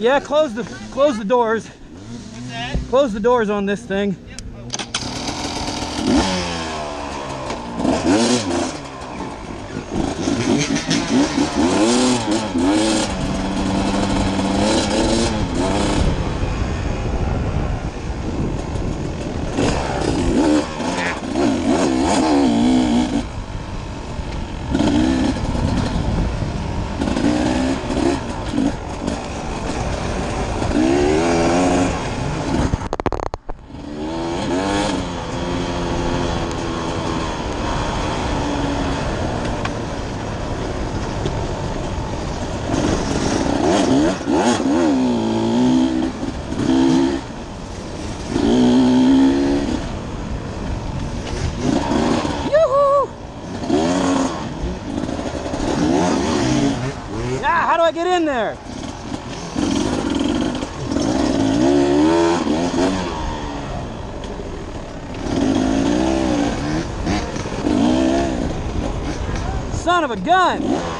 Yeah, close the close the doors. Close the doors on this thing. Of a gun!